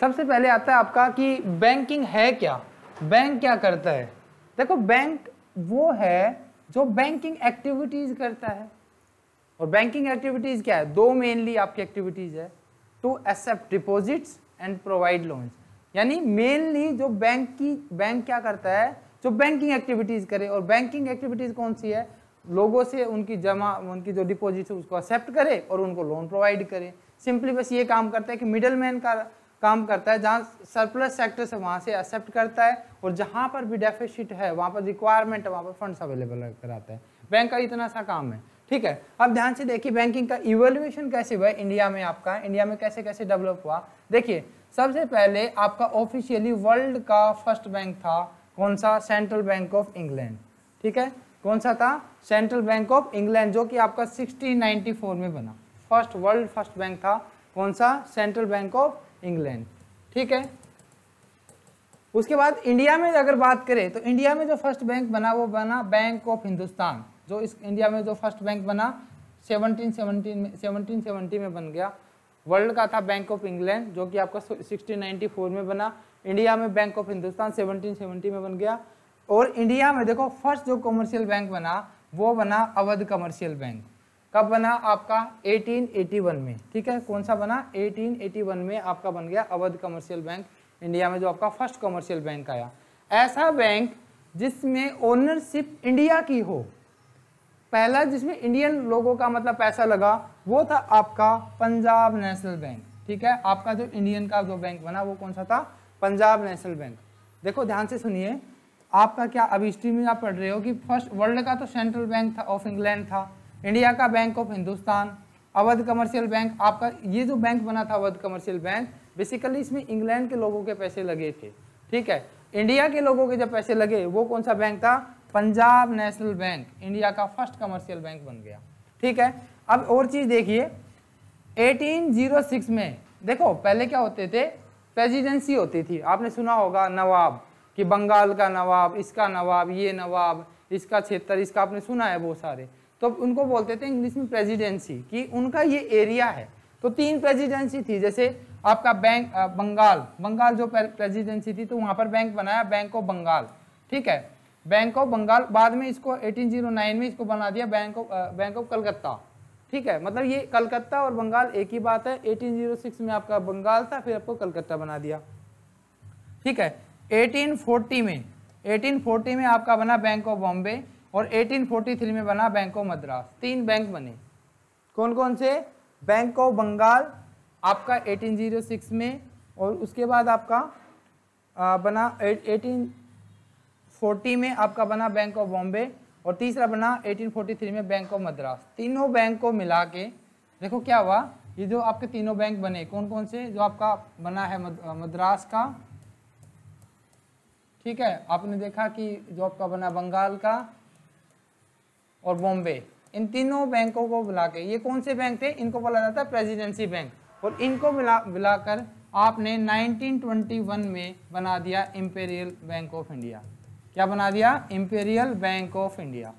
सबसे पहले आता है आपका कि बैंकिंग है क्या? बैंक क्या करता है? देखो बैंक वो है जो बैंकिंग एक्टिविटीज़ करता है। और बैंकिंग एक्टिविटीज़ क्या है? दो मेनली आपकी एक्टिविटीज़ है। To accept deposits and provide loans यानी मेनली जो बैंक की बैंक क्या करता है? जो बैंकिंग एक्टिविटीज़ करे। और बैंकिंग एक्टिविटीज़ कौन सी है? लोगों से उनकी जमा, उनकी जो डिपॉजिट है, उसको एक्सेप्ट करे और उनको लोन प्रोवाइड करे। सिंपली बस ये काम करता है कि मिडल मैन का काम करता है, जहाँ सरप्लस सेक्टर से वहाँ से एक्सेप्ट करता है और जहाँ पर भी डेफिसिट है, वहाँ पर रिक्वायरमेंट है, वहाँ पर फंड्स अवेलेबल कराता है। बैंक का इतना सा काम है, ठीक है? अब ध्यान से देखिए बैंकिंग का इवेल्युएशन कैसे हुआ इंडिया में आपका? इंडिया में कैसे कैसे डेवलप हुआ? देखिए, सबसे पहले आपका ऑफिशियली वर्ल्ड का फ़र्स्ट बैंक था, कौन सा? सेंट्रल बैंक ऑफ़ इंग्लैंड ठीक है? कौन सा था? सेंट्रल बैंक ऑफ़ इंग्लैंड जो कि आपका 1694 में बना। फ़र्स्ट वर्ल्ड फ़र्स्ट बैंक था। कौन सा? Central bank of England. ठीक है? उसके बाद इंडिया में अगर बात करें तो इंडिया में जो फ़र्स्ट बैंक बना, वो बना बैंक ऑफ़ हिंदुस्तान जो इस इंडिया में जो फ़र्स्ट बैंक बना 1717 में 1770 में बन गया। वर्ल्ड का था बैंक ऑफ़ इंग्लैंड जो कि आपका 1694 में बना। इंडिया में बैंक ऑफ़ हिंदुस्तान 1770 में बन गया। और इंडिया में देखो फ़र्स्ट जो कमर्शियल बैंक बना, वो बना अवध कमर्शियल बैंक कब बना आपका? 1881 में। ठीक है? कौन सा बना? 1881 में आपका बन गया अवध कमर्शियल बैंक इंडिया में, जो आपका फ़र्स्ट कमर्शियल बैंक आया। ऐसा बैंक जिसमें ओनरशिप इंडिया की हो। पहला जिसमें इंडियन लोगों का मतलब पैसा लगा, वो था आपका पंजाब नेशनल बैंक। ठीक है? आपका जो इंडियन का जो बैंक बना, वो कौन सा था? Punjab national bank. देखो, ध्यान से सुनिए, आपका क्या, अब हिस्ट्री में आप पढ़ रहे हो कि फ़र्स्ट वर्ल्ड का तो सेंट्रल बैंक था ऑफ़ इंग्लैंड था। इंडिया का bank of Hindustan, Awadh commercial bank, आपका ये जो बैंक बना था अवध कमर्शियल बैंक बेसिकली इसमें इंग्लैंड के लोगों के पैसे लगे थे, ठीक है? इंडिया के लोगों के जब पैसे लगे, वो कौन सा बैंक था? पंजाब नेशनल बैंक, इंडिया का फ़र्स्ट कमर्शियल बैंक बन गया, ठीक है? अब और चीज़ देखिए 1806 में, देखो, पहले क्या होते थे? प्रेजिडेंसी होती थी, आपने सुना होगा नवाब, कि बंगाल का नवाब, इसका नवाब, ये नवाब, इसका क्षेत्र, इसका आपने सुना है बहुत सारे। तो उनको बोलते थे इंग्लिश में प्रेसिडेंसी कि उनका ये एरिया है। तो तीन प्रेसिडेंसी थी, जैसे आपका बैंक बंगाल। बंगाल जो प्रेसिडेंसी थी तो वहाँ पर बैंक बनाया बैंक ऑफ़ बंगाल ठीक है? बैंक ऑफ़ बंगाल बाद में इसको 1809 में इसको बना दिया bank of bank of Calcutta ठीक है? मतलब ये कलकत्ता और बंगाल एक ही बात है। 1806 में आपका बंगाल था, फिर आपको कलकत्ता बना दिया। ठीक है? 1840 में 1840 में आपका बना बैंक ऑफ़ बॉम्बे और 1843 में बना बैंक ऑफ़ मद्रास तीन बैंक बने। कौन कौन से? बैंक ऑफ़ बंगाल आपका 1806 में और उसके बाद आपका आ, बना 1840 में आपका बना बैंक ऑफ़ बॉम्बे और तीसरा बना 1843 में बैंक ऑफ़ मद्रास तीनों बैंक को मिला के देखो क्या हुआ? ये जो आपके तीनों बैंक बने कौन कौन से? जो आपका बना है मद्रास का ठीक है? आपने देखा कि जो आपका बना बंगाल का और बॉम्बे। इन तीनों बैंकों को बुला के, ये कौन से बैंक थे? इनको बोला जाता है प्रेसिडेंसी बैंक। और इनको मिला मिलाकर आपने 1921 में बना दिया इम्पेरियल बैंक ऑफ़ इंडिया। क्या बना दिया? Imperial bank of India.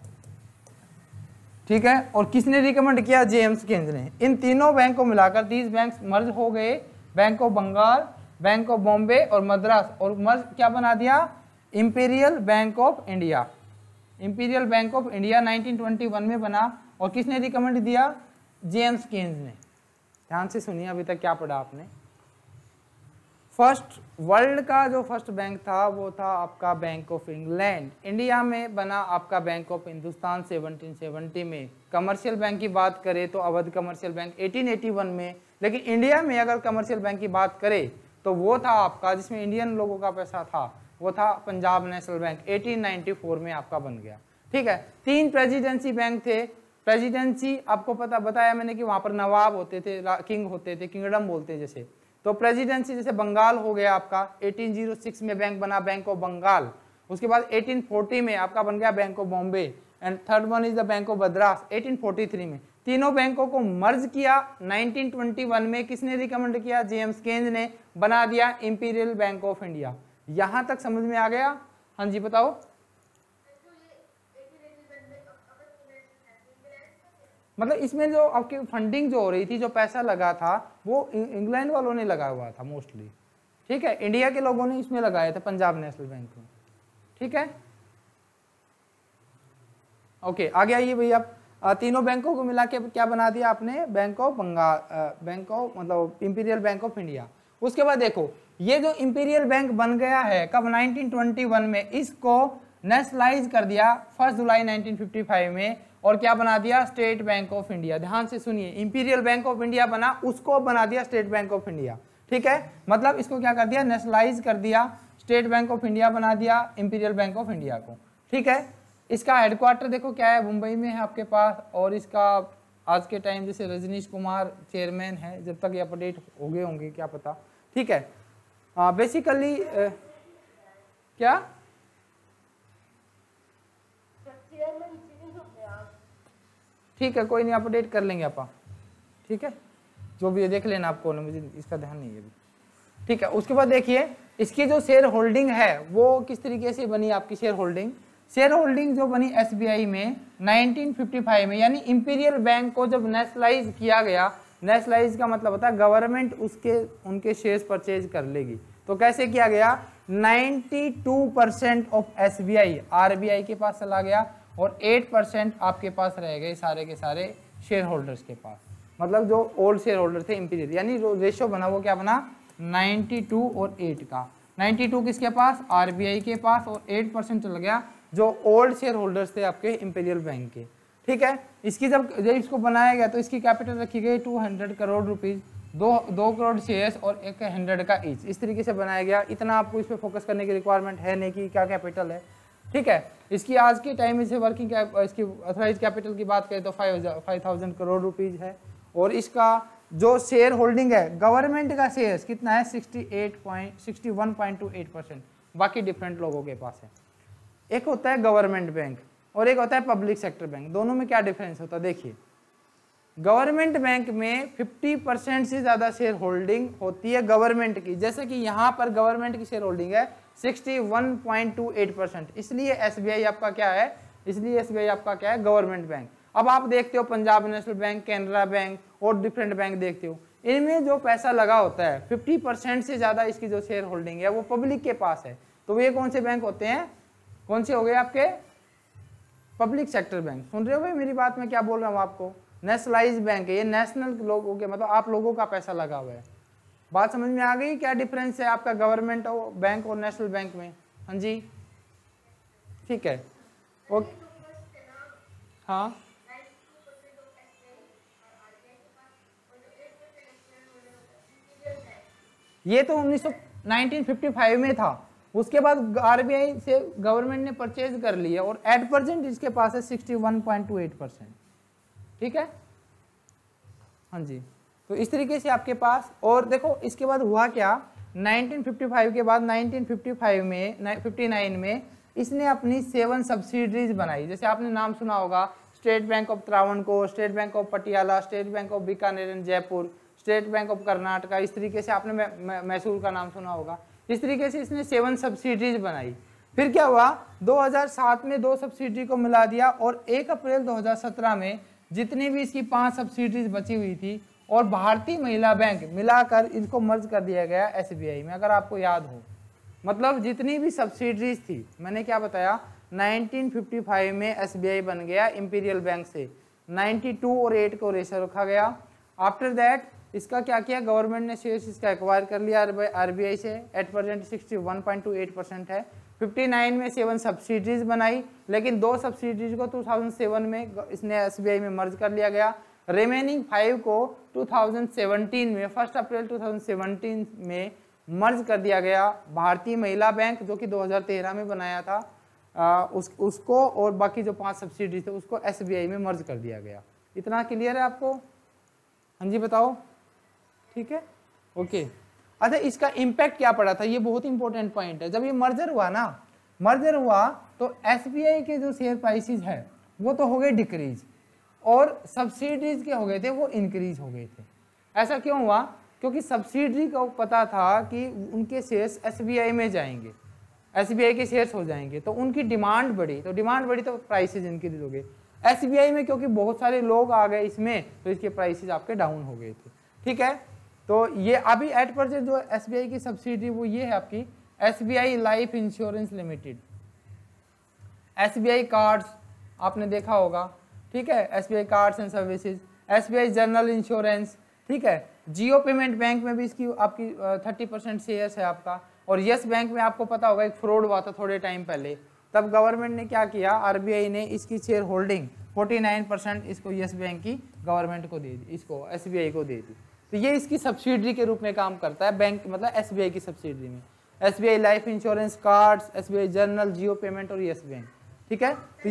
ठीक है? और किसने रिकमेंड किया? जेम्स केंद्र ने। इन तीनों बैंक को मिलाकर तीस बैंक मर्ज हो गए। Bank of Bengal bank of Bombay और मद्रास और मर्ज क्या बना दिया? Imperial bank of India imperial bank of India 1921 में बना और किसने रिकमेंड दिया? जेम्स केन्स ने। ध्यान से सुनिए अभी तक क्या पढ़ा आपने। फ़र्स्ट वर्ल्ड का जो फ़र्स्ट बैंक था, वो था आपका बैंक ऑफ़ इंग्लैंड इंडिया में बना आपका बैंक ऑफ़ हिंदुस्तान 1770 में। कमर्शियल बैंक की बात करें तो अवध कमर्शियल बैंक 1881 में। लेकिन इंडिया में अगर कमर्शियल बैंक की बात करें तो वो था आपका जिसमें इंडियन लोगों का पैसा था। वो था पंजाब नेशनल बैंक 1894 में आपका बन गया। ठीक है? तीन प्रेसिडेंसी बैंक थे। प्रेसिडेंसी आपको पता, बताया मैंने कि वहाँ पर नवाब होते थे किंग होते थे किंगडम बोलते जैसे। तो प्रेसिडेंसी जैसे बंगाल हो गया आपका 1806 में बैंक बना बैंक ऑफ़ बंगाल उसके बाद 1840 में आपका बन गया bank of Bombay and third one is the bank of Madras 1843 में। तीनों बैंकों को मर्ज किया 1921 में किसने रिकमेंड किया? जेम्स केंज ने बना दिया इंपीरियल बैंक ऑफ़ इंडिया यहाँ तक समझ में आ गया? हाँ जी, बताओ। मतलब इसमें जो आपकी फंडिंग जो हो रही थी, जो पैसा लगा था, वो इंग्लैंड वालों ने लगा हुआ था मोस्टली ठीक है? इंडिया के लोगों ने इसमें लगाए थे पंजाब नेशनल बैंक में। ठीक है? ओके आगे आइए भैया। तीनों बैंकों को मिला के क्या बना दिया आपने? Bank of Bengal bank of मतलब इंपीरियल बैंक ऑफ़ इंडिया उसके बाद देखो ये जो इंपीरियल बैंक बन गया है, कब? 1921 में इसको नेशनलाइज कर दिया, फ़र्स्ट जुलाई 1955 में, और क्या बना दिया? स्टेट बैंक ऑफ़ इंडिया ध्यान से सुनिए इंपीरियल बैंक ऑफ़ इंडिया बना, उसको बना दिया स्टेट बैंक ऑफ़ इंडिया ठीक है? मतलब इसको क्या कर दिया? नेशनलाइज कर दिया। स्टेट बैंक ऑफ़ इंडिया बना दिया इंपीरियल बैंक ऑफ़ इंडिया को। ठीक है? इसका हेडक्वार्टर देखो क्या है, मुंबई में है आपके पास, और इसका आज के टाइम जैसे रजनीश कुमार चेयरमैन है, जब तक ये अपडेट हो गए होंगे, क्या पता। ठीक है? बेसिकली क्या? ठीक है, कोई नहीं अपडेट कर लेंगे आप। ठीक है? जो भी देख लेना आपको मुझे इसका ध्यान नहीं है अभी। ठीक है, उसके बाद देखिए, इसकी जो शेयर होल्डिंग है, वो किस तरीके से बनी आपकी शेयर होल्डिंग शेयर होल्डिंग जो बनी एसबीआई में 1955 में, यानी इंपीरियल बैंक को जब नेशनलाइज किया गया नेशनलाइज का मतलब होता है गवर्नमेंट उसके, उनके शेयर्स परचेज कर लेगी। तो कैसे किया गया? 92 परसेंट ऑफ़ एस बी के पास चला गया और 8 परसेंट आपके पास रह गए सारे के सारे शेयर होल्डर्स के पास। मतलब जो ओल्ड शेयर होल्डर थे इंपीरियल यानी रेशो बना, वो क्या बना? 92 और 8 का। 92 किसके पास? आरबीआई के पास और 8 परसेंट चल गया जो ओल्ड शेयर होल्डर्स थे आपके इंपीरियल बैंक के। ठीक है? इसकी जब जब इसको बनाया गया तो इसकी कैपिटल रखी गई 200 करोड़ रुपीज़ दो दो करोड़ शेयर्स और एक हंड्रेड का ईच इस तरीके से बनाया गया। इतना आपको इस पर फोकस करने की रिक्वायरमेंट है नहीं कि क्या कैपिटल है। ठीक है? इसकी आज के टाइम से वर्किंग इसकी अथराइज कैपिटल की बात करें तो five five thousand crore rupees है। और इसका जो शेयर होल्डिंग है गवर्नमेंट का शेयर्स कितना है? Sixty eight point sixty one point two eight percent बाकी डिफरेंट लोगों के पास है। एक होता है गवर्नमेंट बैंक और एक होता है पब्लिक सेक्टर बैंक दोनों में क्या डिफरेंस होता है? देखिए गवर्नमेंट बैंक में 50 परसेंट से ज़्यादा शेयर होल्डिंग होती है गवर्नमेंट की। जैसे कि यहाँ पर गवर्नमेंट की शेयर होल्डिंग है 61.28 परसेंट इसलिए एसबीआई आपका क्या है? इसलिए एसबीआई आपका क्या है? Government bank. अब आप देखते हो Punjab national bank, Canara bank और डिफरेंट बैंक देखते हो। इनमें जो पैसा लगा होता है 50 परसेंट से ज़्यादा इसकी जो शेयर होल्डिंग है, वो पब्लिक के पास है। तो ये कौन से बैंक होते हैं? कौन से हो गए आपके? पब्लिक सेक्टर बैंक सुन रहे हो भाई मेरी बात? में क्या बोल रहा हूँ आपको? नेशनलाइज बैंक है, ये नेशनल लोगों के मतलब आप लोगों का पैसा लगा हुआ है। बात समझ में आ गई? क्या डिफरेंस है आपका गवर्नमेंट और बैंक और नेशनल बैंक में? हाँ जी। ठीक है। ओके हाँ। ये तो 1955 में था। उसके बाद आरबीआई से गवर्नमेंट ने परचेज कर लिया और एट परसेंट इसके पास है 61.28 परसेंट ठीक है? हाँ जी। तो इस तरीके से आपके पास, और देखो, इसके बाद हुआ क्या? 1955 के बाद 1955 में 59 में इसने अपनी सेवन सब्सिडरीज बनाई। जैसे आपने नाम सुना होगा, state bank of Travancore state bank of Patiala, state bank of Bikaner and Jaipur, state bank of Karnataka, इस तरीके से आपने मैसूर का नाम सुना होगा। इस तरीके से इसने सेवन सब्सिडरीज बनाई। फिर क्या हुआ? 2007 में दो सब्सिडी को मिला दिया, और 1 अप्रैल 2017 में जितनी भी इसकी पाँच सब्सिडीज बची हुई थी, और भारतीय महिला बैंक मिलाकर इनको मर्ज कर दिया गया एसबीआई में, अगर आपको याद हो। मतलब जितनी भी सब्सिडीज थी, मैंने क्या बताया 1955 में एसबीआई बन गया इंपीरियल बैंक से। 92 और 8 को रेशो रखा गया। आफ्टर दैट इसका क्या किया गवर्नमेंट ने शेयर्स इसका एक्वायर कर लिया आरबीआई से। Eight percent sixty eight percent है। 59 में सेवन सब्सिडीज बनाई लेकिन दो सब्सिडीज को 2007 में इसने एसबीआई में मर्ज कर लिया गया। रिमेनिंग फाइव को 2017 में फ़र्स्ट अप्रैल 2017 में मर्ज कर दिया गया भारतीय महिला बैंक जो कि 2013 में बनाया था। आ, उस उसको और बाकी जो पाँच सब्सिडीज थे उसको एसबीआई में मर्ज कर दिया गया। इतना क्लियर है आपको? हाँ जी बताओ। ठीक है? ओके अच्छा इसका इम्पैक्ट क्या पड़ा था? ये बहुत इंपॉर्टेंट पॉइंट है। जब ये मर्जर हुआ ना मर्जर हुआ तो एसबीआई के जो शेयर प्राइसेस है, वो तो हो गए डिक्रीज और सब्सिडीज के हो गए थे? वो इंक्रीज हो गए थे। ऐसा क्यों हुआ? क्योंकि सब्सिडी को पता था कि उनके शेयर्स एसबीआई में जाएँगे। एसबीआई के शेयर्स हो जाएँगे तो उनकी डिमांड बढ़ी। तो डिमांड बढ़ी तो प्राइसेज इंक्रीज हो गए। एसबीआई में क्योंकि बहुत सारे लोग आ गए इसमें तो इसके प्राइसेज आपके डाउन हो गए थे। ठीक है? तो ये अभी एट प्रेजेंट जो SBI की सब्सिडी वो ये है आपकी SBI life insurance limited SBI cards आपने देखा होगा, ठीक है? S cards and services SBI general insurance ठीक है? जियो पेमेंट बैंक में भी इसकी आपकी थर्टी परसेंट शेयर्स है आपका। और यस बैंक में आपको पता होगा, एक फ्रॉड हुआ था थोड़े टाइम पहले। तब गवर्नमेंट ने क्या किया? आरबीआई ने इसकी शेयर होल्डिंग 49 परसेंट इसको यस बैंक की गवर्नमेंट को दे दी, इसको एसबीआई को दे दी। तो ये इसकी सब्सिडरी के रूप में काम करता है बैंक मतलब एसबीआई की सब्सिडरी में। SBI life insurance cards S general Jio payment और यस बैंक ठीक है? तो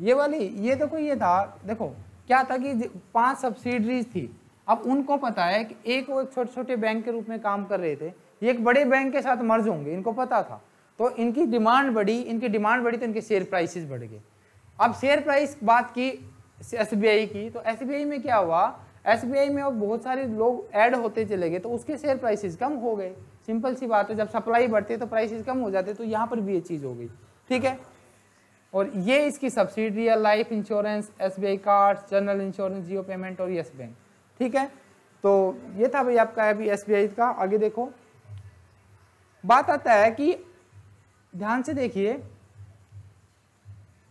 ये वाली, ये कोई ये था, देखो, क्या था कि पाँच सब्सिडरीज थी। अब उनको पता है कि एक वो एक छोटे छोटे बैंक के रूप में काम कर रहे थे। ये एक बड़े बैंक के साथ मर्ज होंगे, इनको पता था। तो इनकी डिमांड बढ़ी, इनकी डिमांड बढ़ी तो इनके शेयर प्राइसेस बढ़ गए। अब शेयर प्राइस बात की एस की। तो एस में क्या हुआ? एस में अब बहुत सारे लोग ऐड होते चले गए तो उसके शेयर प्राइसेस कम हो गए। सिंपल सी बात है, जब सप्लाई बढ़ती है तो प्राइसेस कम हो जाते तो यहाँ पर भी ये चीज़ हो गई। ठीक है? और ये इसकी सब्सिडी है life insurance S B card general insurance Jio payment और यस बैंक ठीक है? तो ये था भाई आपका अभी आई का। आगे देखो। बात आता है कि ध्यान से देखिए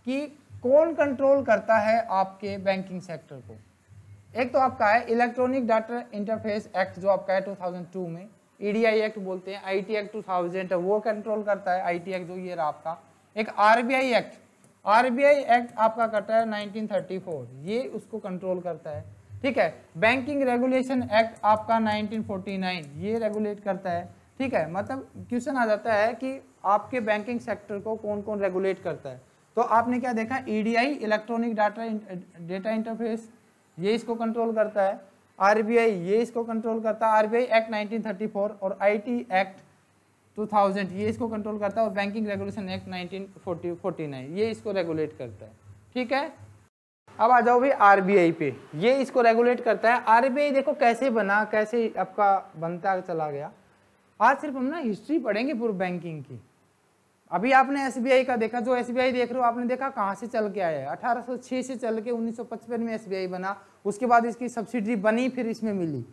कि कौन कंट्रोल करता है आपके बैंकिंग सेक्टर को? एक तो आपका है इलेक्ट्रॉनिक डाटा इंटरफेस एक्ट जो आपका है 2002 में। ईडीआई एक्ट बोलते हैं आईटी एक्ट 2000 वो कंट्रोल करता है आईटी एक्ट जो ये रहा आपका। एक आरबीआई एक्ट आरबीआई एक्ट आपका करता है 1934 ये उसको कंट्रोल करता है। ठीक है बैंकिंग रेगुलेशन एक्ट आपका 1949 ये रेगुलेट करता है। ठीक है मतलब क्वेश्चन आ जाता है कि आपके बैंकिंग सेक्टर को कौन कौन रेगुलेट करता है। तो आपने क्या देखा? EDI electronic data data interface ये इसको कंट्रोल करता है। आरबीआई ये इसको कंट्रोल करता है। आरबीआई एक्ट 1934 और आईटी एक्ट 2000 ये इसको कंट्रोल करता है और बैंकिंग रेगुलेशन एक्ट 1949 ये इसको रेगुलेट करता है। ठीक है? अब आ जाओ भाई आरबीआई पे। ये इसको रेगुलेट करता है। आरबीआई देखो कैसे बना, कैसे आपका बनता, चला गया। आज सिर्फ़ हम ना हिस्ट्री पढ़ेंगे पूर्व बैंकिंग की। अभी आपने SBI का देखा जो SBI देख रहे हो आपने देखा कहाँ से चल के आया है अठारह सौ छह से चल के उन्नीस सौ पचपन में SBI बना उसके बाद इसकी सब्सिडी बनी फिर इसमें मिली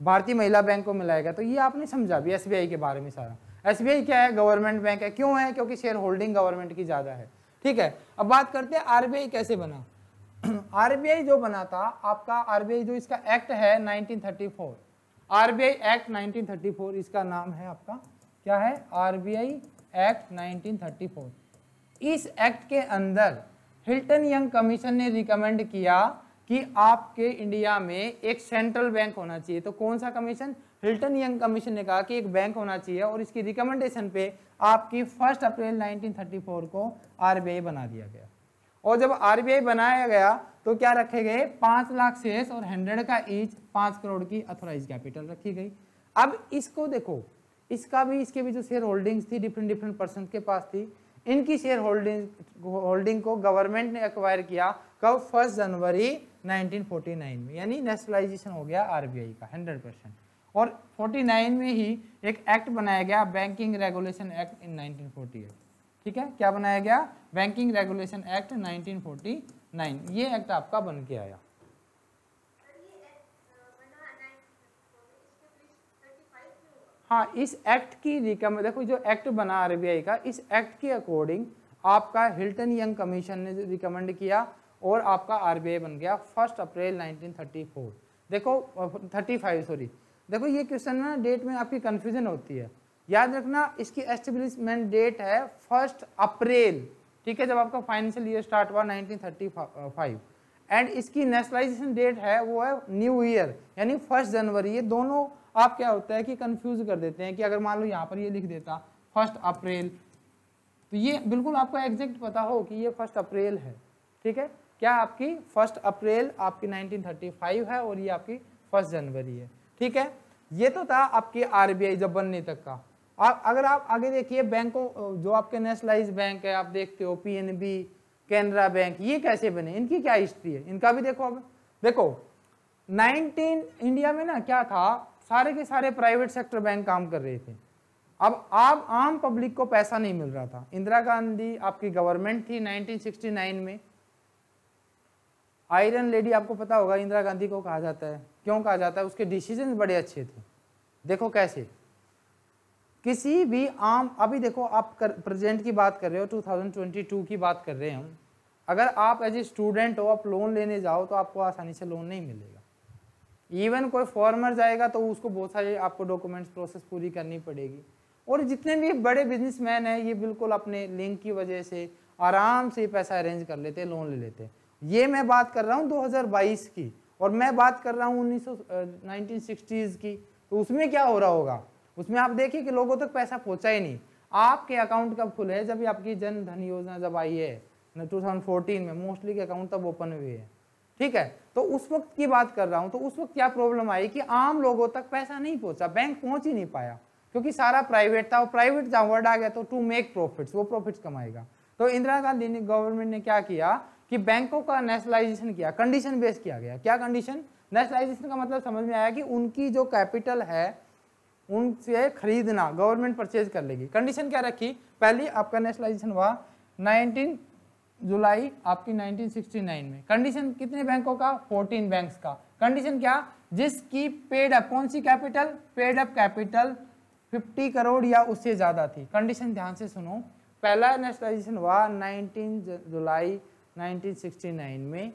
भारतीय महिला बैंक को मिलाएगा तो ये आपने समझा भी SBI के बारे में सारा SBI क्या है गवर्नमेंट बैंक है क्यों है क्योंकि शेयर होल्डिंग गवर्नमेंट की ज़्यादा है ठीक है अब बात करते हैं आरबीआई कैसे बना आरबीआई जो बना था आपका आरबीआई जो इसका एक्ट है 1934 आरबीआई एक्ट 1934 इसका नाम है आपका क्या है आरबीआई एक्ट 1934 इस एक्ट के अंदर हिल्टन यंग कमीशन ने रिकमेंड किया कि आपके इंडिया में एक सेंट्रल बैंक होना चाहिए। तो कौन सा कमीशन हिल्टन यंग कमीशन ने कहा कि एक बैंक होना चाहिए और इसकी रिकमेंडेशन पे आपकी फ़र्स्ट अप्रैल 1934 को आरबीआई बना दिया गया। और जब आरबीआई बनाया गया तो क्या रखे गए? पाँच लाख शेष और हंड्रेड का ईच पाँच करोड़ की अथोराइज कैपिटल रखी गई। अब इसको देखो इसका भी, इसके भी जो शेयर होल्डिंग्स थी डिफरेंट डिफरेंट पर्सन के पास थी, इनकी शेयर होल्डिंग होल्डिंग को गवर्नमेंट ने एक्वायर किया कब? फ़र्स्ट जनवरी 1949 में, यानी नेशनलाइजेशन हो गया आरबीआई का 100 परसेंट और 49 में ही एक एक्ट बनाया गया बैंकिंग रेगुलेशन एक्ट इन 1948 ठीक है? क्या बनाया गया? बैंकिंग रेगुलेशन एक्ट 1949 ये एक्ट आपका बन के आया। हाँ इस एक्ट की रिकम देखो जो एक्ट बना आरबीआई का, इस एक्ट के अकॉर्डिंग आपका हिल्टन यंग कमीशन ने जो रिकमेंड किया और आपका आरबीआई बन गया फ़र्स्ट अप्रैल 1934 देखो 35 सॉरी देखो, ये क्वेश्चन ना डेट में आपकी कन्फ्यूज़न होती है। याद रखना, इसकी एस्टेब्लिशमेंट डेट है फ़र्स्ट अप्रैल ठीक है, जब आपका फाइनेंशियल ईयर स्टार्ट हुआ 1935 एंड इसकी नेशनलाइजेशन डेट है, वो है न्यू ईयर यानी फ़र्स्ट जनवरी ये दोनों आप क्या होता है कि कंफ्यूज कर देते हैं कि अगर मान लो यहाँ पर ये लिख देता फ़र्स्ट अप्रैल तो ये बिल्कुल आपको एग्जैक्ट पता हो कि ये फ़र्स्ट अप्रैल है ठीक है? क्या आपकी फ़र्स्ट अप्रैल आपकी 1935 है और ये आपकी फ़र्स्ट जनवरी है ठीक है? ये तो था आपकी आरबीआई जब बनने तक का। आ, अगर आप आगे देखिए बैंकों जो आपके नेशनलाइज बैंक है आप देखते हो पीएनबी कैनरा बैंक ये कैसे बने? इनकी क्या हिस्ट्री है? इनका भी देखो अब। देखो 19 इंडिया में ना क्या था? सारे के सारे प्राइवेट सेक्टर बैंक काम कर रहे थे। अब आप आम पब्लिक को पैसा नहीं मिल रहा था। इंदिरा गांधी आपकी गवर्नमेंट थी 1969 में। आयरन लेडी आपको पता होगा इंदिरा गांधी को कहा जाता है। क्यों कहा जाता है? उसके डिसीज़न बड़े अच्छे थे। देखो कैसे। किसी भी आम अभी देखो आप कर, प्रेजेंट की बात कर रहे हो 2022 की बात कर रहे हैं हम। अगर आप एज ए स्टूडेंट हो आप लोन लेने जाओ तो आपको आसानी से लोन नहीं मिलेगा। इवन कोई फॉर्मर जाएगा तो उसको बहुत सारे आपको डॉक्यूमेंट्स प्रोसेस पूरी करनी पड़ेगी। और जितने भी बड़े बिजनेसमैन हैं, ये बिल्कुल अपने लिंक की वजह से आराम से पैसा अरेंज कर लेते हैं लोन ले लेते हैं। ये मैं बात कर रहा हूँ 2022 की और मैं बात कर रहा हूँ उन्नीस नाइनटीन की। तो उसमें क्या हो रहा होगा? उसमें आप देखिए कि लोगों तक तो पैसा पहुँचा ही नहीं। आपके अकाउंट कब खुले हैं? जब आपकी जन धन योजना जब आई है टू में। मोस्टली के अकाउंट तब ओपन हुए हैं। ठीक है? तो उस वक्त की बात कर रहा हूँ तो उस वक्त क्या प्रॉब्लम आई कि आम लोगों तक पैसा नहीं पहुँचा बैंक पहुँच ही नहीं पाया, क्योंकि सारा प्राइवेट था, और प्राइवेट जहाँ वर्ड आ गया तो टू मेक प्रॉफिट्स वो प्रॉफिट्स कमाएगा। तो इंदिरा गांधी ने गवर्नमेंट ने क्या किया कि बैंकों का नेशनलाइजेशन किया कंडीशन बेस किया गया। क्या कंडीशन नेशनलाइजेशन का मतलब समझ में आया कि उनकी जो कैपिटल है, उनसे खरीदना गवर्नमेंट परचेज कर लेगी। कंडीशन क्या रखी? पहली, आपका नेशनलाइजेशन हुआ 19 जुलाई आपकी 1969 में। कंडीशन कितने बैंकों का? 14 बैंक्स का। कंडीशन क्या? जिसकी पेड अप कौन सी capital paid up capital 50 crore या उससे ज़्यादा थी। कंडीशन ध्यान से सुनो। पहला नेशनलाइजेशन हुआ 19 जुलाई 1969 में।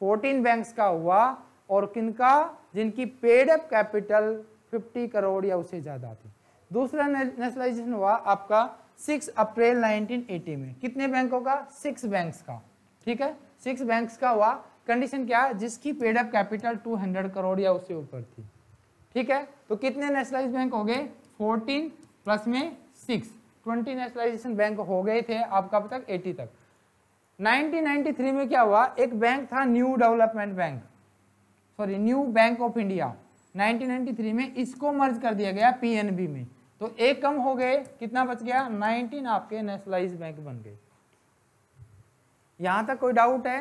14 बैंक्स का हुआ और किनका? जिनकी पेड अप कैपिटल 50 करोड़ या उससे ज़्यादा थी। दूसरा नेशनलाइजेशन हुआ आपका 6 अप्रैल 1980 में। कितने बैंकों का सिक्स बैंक्स का। ठीक है? सिक्स बैंक्स का हुआ। कंडीशन क्या है? जिसकी पेड अप कैपिटल 200 करोड़ या उससे ऊपर थी। ठीक है? तो कितने नेशनलाइज बैंक हो गए? 14 प्लस में 6 20 नेशनलाइजेशन बैंक हो गए थे आपका अब तक? 80 तक। 1993 में क्या हुआ? एक बैंक था new development bank sorry new bank of India 1993 में इसको मर्ज कर दिया गया पीएनबी में। तो एक कम हो गए, कितना बच गया? 19 आपके नेशनलाइज बैंक बन गए। यहाँ तक कोई डाउट है?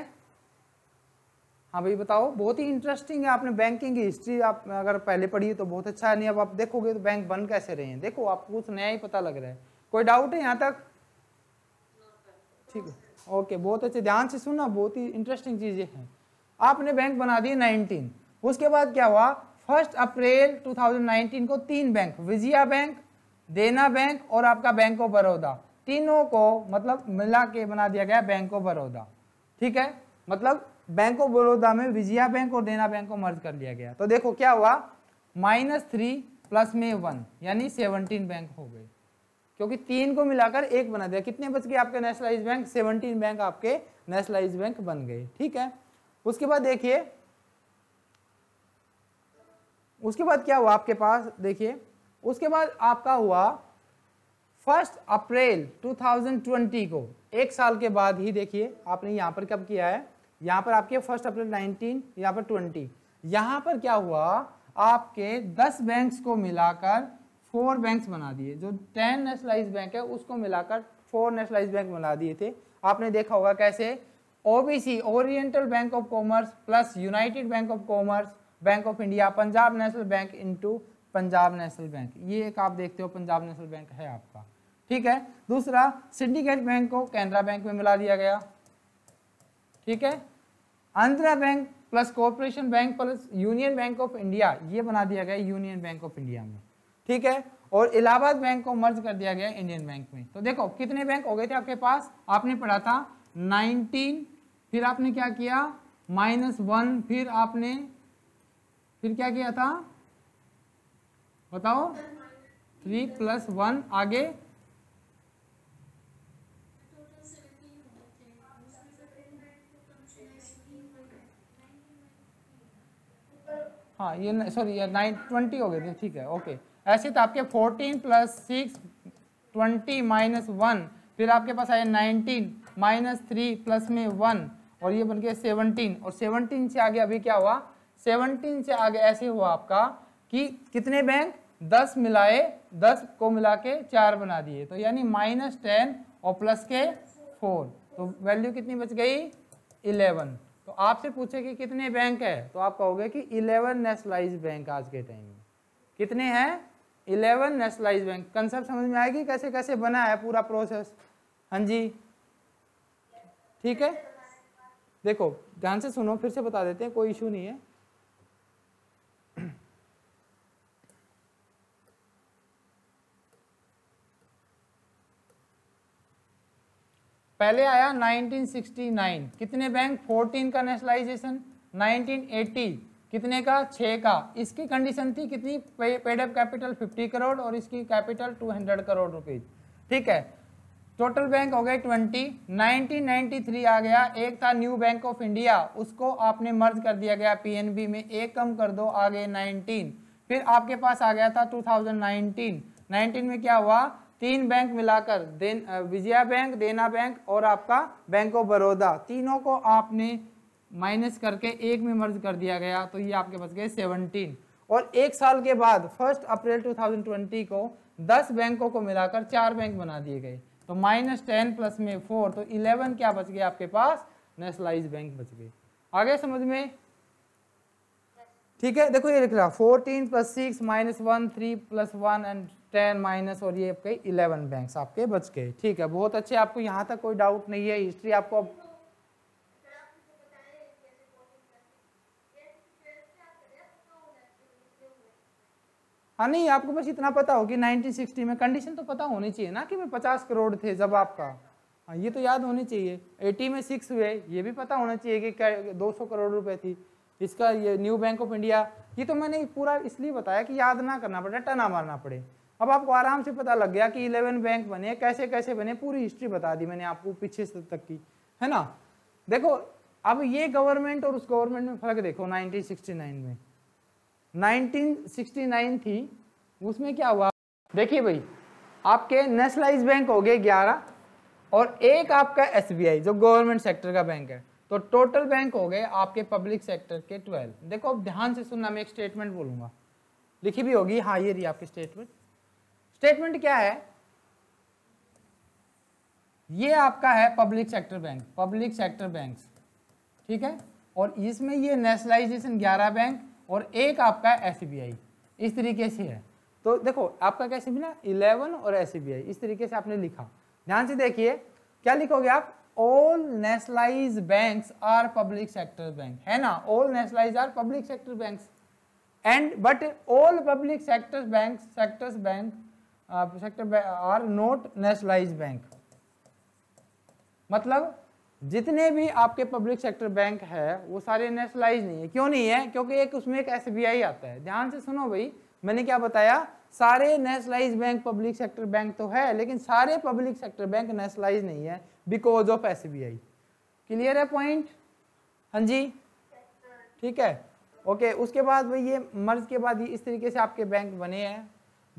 हाँ भाई बताओ, बहुत ही इंटरेस्टिंग है आपने बैंकिंग की हिस्ट्री आप अगर पहले पढ़ी तो बहुत अच्छा है, नहीं, अब आप देखोगे तो बैंक बन कैसे रहे हैं? देखो, आपको कुछ नया ही पता लग रहा है। कोई डाउट है यहाँ तक? ठीक है ओके बहुत अच्छे, ध्यान से सुना बहुत ही इंटरेस्टिंग चीज़ें हैं। आपने बैंक बना दिए 19 उसके बाद क्या हुआ? फ़र्स्ट अप्रैल 2019 को तीन bank Vijaya bank Dena bank और आपका बैंक ऑफ़ बड़ौदा। तीनों को मतलब मिला के बना दिया गया बैंक ऑफ़ बड़ौदा। ठीक है? मतलब बैंक ऑफ़ बड़ौदा में विजया बैंक और देना बैंक को मर्ज कर लिया गया। तो देखो क्या हुआ? माइनस थ्री प्लस में वन, यानी सेवनटीन बैंक हो गए। क्योंकि तीन को मिलाकर एक बना दिया। कितने बच गए आपके नेशनलाइज बैंक सेवनटीन बैंक आपके नेशनलाइज बैंक बन गए। ठीक है? उसके बाद देखिए, उसके बाद क्या हुआ आपके पास? देखिए उसके बाद आपका हुआ फ़र्स्ट अप्रैल 2020 को। एक साल के बाद ही देखिए, आपने यहाँ पर कब किया है? यहाँ पर आपके फ़र्स्ट अप्रैल 19 यहाँ पर 20 यहाँ पर क्या हुआ? आपके 10 बैंक्स को मिलाकर फोर बैंक्स बना दिए। जो 10 नेशनलाइज बैंक है, उसको मिलाकर फोर नेशनलाइज बैंक बना दिए थे। आपने देखा होगा कैसे? OBC oriental bank of commerce plus united bank of commerce bank of India Punjab national bank into Punjab national bank. ये एक आप देखते हो, पंजाब नेशनल बैंक है आपका। ठीक है? दूसरा, सिंडिकेट बैंक को कैनरा बैंक में मिला दिया गया। ठीक है? Andhra bank plus corporation bank plus union bank of India ये बना दिया गया यूनियन बैंक ऑफ़ इंडिया में। ठीक है? और इलाहाबाद बैंक को मर्ज कर दिया गया इंडियन बैंक में। तो देखो, कितने बैंक हो गए थे आपके पास? आपने पढ़ा था 19 फिर आपने क्या किया? माइनस वन फिर आपने, फिर क्या किया था? बताओ। थ्री प्लस वन आगे। हाँ ये सॉरी ये नाइन ट्वेंटी हो गए थे, ठीक है ओके ऐसे तो आपके fourteen plus six twenty minus one फिर आपके पास आया नाइनटीन माइनस थ्री प्लस में वन और ये बन गया सेवनटीन और सेवनटीन से आगे अभी क्या हुआ? सेवनटीन से आगे ऐसे हुआ आपका कि कितने बैंक? दस मिलाए, दस को मिला के चार बना दिए। तो यानी माइनस टेन और प्लस के फोर। तो वैल्यू कितनी बच गई? इलेवन। तो आपसे पूछे कि कितने बैंक है? तो आप कहोगे कि इलेवन नेशनलाइज बैंक आज के टाइम में। कितने हैं? Eleven nationalise bank. कंसेप्ट समझ में आएगी कैसे कैसे बना है पूरा प्रोसेस? हाँ जी। ठीक है? देखो, ध्यान से सुनो, फिर से बता देते हैं, कोई इशू नहीं है। पहले आया 1969 कितने बैंक 14 का नेशनलाइजेशन 1980 कितने का? 6 का। इसकी कंडीशन थी कितनी? पेड अप कैपिटल 50 करोड़ और इसकी कैपिटल 200 करोड़ रुपीज़ ठीक है? टोटल बैंक हो गए 20 1993 आ गया। एक था न्यू बैंक ऑफ़ इंडिया उसको आपने मर्ज कर दिया गया पीएनबी में। एक कम कर दो, आगे 19 फिर आपके पास आ गया था 2019 19 में क्या हुआ? तीन बैंक मिलाकर, then Vijaya bank, Dena bank और आपका बैंक ऑफ़ बड़ौदा। तीनों को आपने माइनस करके एक में मर्ज कर दिया गया तो ये आपके पास गए सेवनटीन। और एक साल के बाद, फ़र्स्ट अप्रैल 2020 को 10 बैंकों को मिलाकर चार बैंक बना दिए गए। तो माइनस टेन प्लस में फोर तो 11 क्या बच गया आपके पास? नेशनलाइज बैंक बच गए। आगे समझ में? ठीक है, देखो ये लिख रहा, fourteen plus six minus one, three plus one and ten minus और ये आपके इलेवन बैंक्स आपके बच गए। ठीक है, बहुत अच्छे, आपको यहाँ तक कोई डाउट नहीं है, हिस्ट्री आपको हाँ नहीं, आपको बस इतना पता हो कि 1960 में कंडीशन तो पता होनी चाहिए ना कि मैं 50 करोड़ थे जब आपका। हाँ ये तो याद होनी चाहिए। 80 में सिक्स हुए, ये भी पता होना चाहिए कि क्या 200 करोड़ रुपए थी। इसका ये न्यू बैंक ऑफ़ इंडिया ये तो मैंने पूरा इसलिए बताया कि याद ना करना पड़े, टना मारना पड़े। अब आपको आराम से पता लग गया कि इलेवन बैंक बने, कैसे कैसे बने, पूरी हिस्ट्री बता दी मैंने आपको पीछे तक की, है ना? देखो, अब ये गवर्नमेंट और उस गवर्नमेंट में फ़र्क देखो 1969 में। 1969 थी, उसमें क्या हुआ? देखिए भाई, आपके नेशनलाइज बैंक हो गए 11 और एक आपका एसबीआई जो गवर्नमेंट सेक्टर का बैंक है। तो टोटल बैंक हो गए आपके पब्लिक सेक्टर के 12 देखो, अब ध्यान से सुनना, मैं एक स्टेटमेंट बोलूँगा। लिखी भी होगी हाँ ये रही आपकी स्टेटमेंट स्टेटमेंट क्या है? ये आपका है public sector bank, public sector bank ठीक है? और इसमें ये नेशनलाइजेशन 11 बैंक और एक आपका एसबीआई, इस तरीके से है। तो देखो, आपका कैसे भी ना? 11 और एसबीआई, इस तरीके से आपने लिखा। ध्यान से देखिए, क्या लिखोगे आप? All nationalise banks are public sector bank है ना? All nationalise are public sector banks and but all public sector bank sectors bank sector are not nationalise bank मतलब जितने भी आपके पब्लिक सेक्टर बैंक है, वो सारे नेशनलाइज नहीं है। क्यों नहीं है? क्योंकि एक उसमें एक एसबीआई आता है। ध्यान से सुनो भाई, मैंने क्या बताया? सारे nationalise bank public sector bank तो है, लेकिन सारे पब्लिक सेक्टर बैंक नेशनलाइज नहीं है बिकॉज़ ऑफ़ एसबीआई क्लियर है पॉइंट हाँ जी? ठीक है? ओके उसके बाद भाई ये मर्ज के बाद इस तरीके से आपके बैंक बने हैं।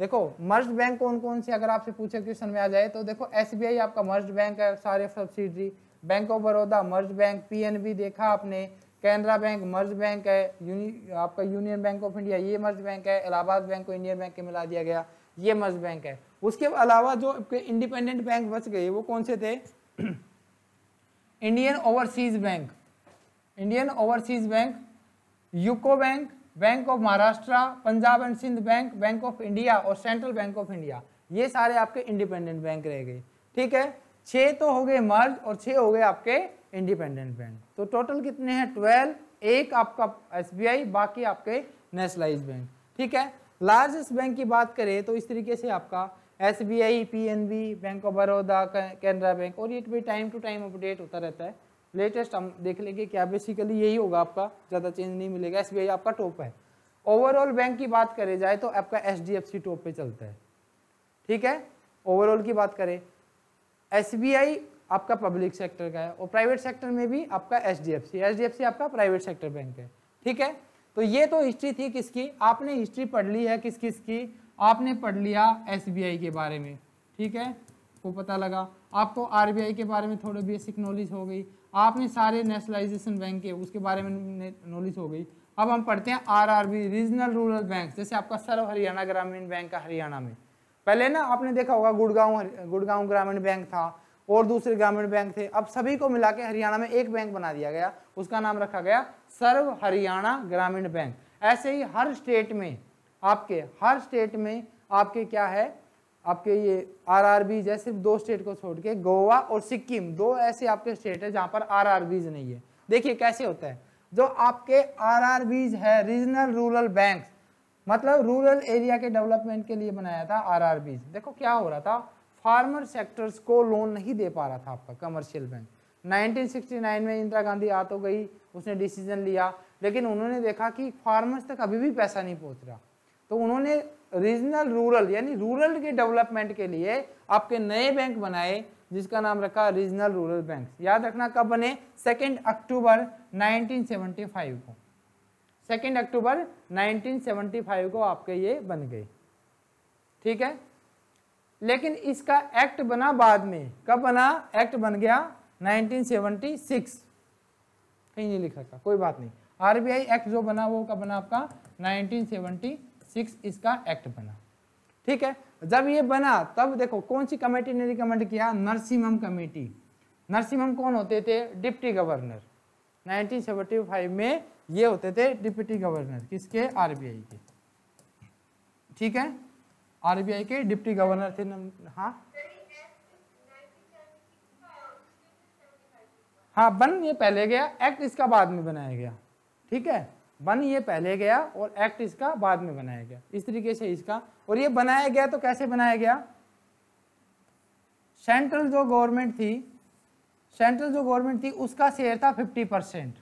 देखो मर्ज बैंक कौन कौन से, अगर आपसे पूछे क्वेश्चन में आ जाए तो देखो एसबीआई आपका मर्ज बैंक है, सारे subsidiary bank of Baroda merge bank PNB देखा आपने। कैनरा बैंक मर्ज बैंक है। यूनि आपका यूनियन बैंक ऑफ़ इंडिया ये मर्ज बैंक है। इलाहाबाद बैंक को इंडियन बैंक के मिला दिया गया। ये मर्ज बैंक है। उसके अलावा जो आपके इंडिपेंडेंट बैंक बच गए, वो कौन से थे? Indian overseas bank Indian overseas bank UCO bank bank of Maharashtra Punjab and Sind bank bank of India और सेंट्रल बैंक ऑफ़ इंडिया ये सारे आपके इंडिपेंडेंट बैंक रह गए। ठीक है? छह तो हो गए मर्ज और छह हो गए आपके इंडिपेंडेंट बैंक तो टोटल कितने हैं? ट्वेल्व एक आपका एसबीआई बाकी आपके नेशनलाइज बैंक ठीक है? लार्जेस्ट बैंक की बात करें तो इस तरीके से आपका S B I P N B bank of Baroda Canara bank और ये भी टाइम टू टाइम अपडेट होता रहता है। लेटेस्ट हम देख लेंगे क्या बेसिकली यही होगा आपका, ज़्यादा चेंज नहीं मिलेगा एसबीआई आपका टॉप है। ओवरऑल बैंक की बात करे जाए तो आपका एच टॉप पे चलता है। ठीक है? ओवरऑल की बात करें एसबीआई आपका पब्लिक सेक्टर का है और प्राइवेट सेक्टर में भी आपका एच डी आपका प्राइवेट सेक्टर बैंक है। ठीक है? तो ये तो हिस्ट्री थी किसकी? आपने हिस्ट्री पढ़ ली है किस किस की? आपने पढ़ लिया एसबीआई के बारे में। ठीक है? को पता लगा। आपको आरबीआई के बारे में थोड़ी बेसिक नॉलेज हो गई। आपने सारे नेशनलाइजेशन बैंक के, उसके बारे में नॉलेज हो गई। अब हम पढ़ते हैं आरआरबी रीजनल रूरल बैंक जैसे आपका सर्व हरियाणा ग्रामीण बैंक का हरियाणा में। पहले ना आपने देखा होगा गुड़गांव गुड़गांव ग्रामीण बैंक था, और दूसरे ग्रामीण बैंक थे। अब सभी को मिला के हरियाणा में एक बैंक बना दिया गया, उसका नाम रखा गया सर्व हरियाणा ग्रामीण बैंक। ऐसे ही हर स्टेट में आपके, हर स्टेट में आपके क्या है? आपके ये आरआरबी जैसे दो स्टेट को छोड़ के गोवा और सिक्किम, दो ऐसे आपके स्टेट है जहाँ पर आरआरबीज नहीं है। देखिए कैसे होता है। जो आपके आर है रीजनल रूरल बैंक मतलब रूरल एरिया के डेवलपमेंट के लिए बनाया था आर देखो क्या हो रहा था। फार्मर सेक्टर्स को लोन नहीं दे पा रहा था आपका कमर्शियल बैंक 1969 में इंदिरा गांधी आ तो गई, उसने डिसीज़न लिया, लेकिन उन्होंने देखा कि फार्मर्स तक अभी भी पैसा नहीं पहुँच रहा। तो उन्होंने रीजनल रूरल, यानी रूरल के डेवलपमेंट के लिए आपके नए बैंक बनाए, जिसका नाम रखा रीजनल रूरल बैंक याद रखना कब बने? सेकेंड अक्टूबर 1975 को। सेकेंड अक्टूबर 1975 को आपके ये बन गए। ठीक है? लेकिन इसका एक्ट बना बाद में। कब बना? एक्ट बन गया 1976 कहीं नहीं लिखा था, कोई बात नहीं। आरबीआई एक्ट जो बना वो कब बना आपका? 1976 इसका एक्ट बना। ठीक है? जब ये बना, तब देखो, कौन सी कमेटी ने रिकमेंड किया? नरसिम्हम कमेटी नरसिम्हम कौन होते थे? डिप्टी गवर्नर 1975 में ये होते थे डिप्टी गवर्नर किसके? आरबीआई के। ठीक है? आरबीआई के डिप्टी गवर्नर थे हाँ? हाँ बन ये पहले गया एक्ट इसका बाद में बनाया गया। ठीक है? बन ये पहले गया और एक्ट इसका बाद में बनाया गया। इस तरीके से इसका। और ये बनाया गया तो कैसे बनाया गया? सेंट्रल जो गवर्नमेंट थी सेंट्रल जो गवर्नमेंट थी, उसका शेयर था फिफ्टी परसेंट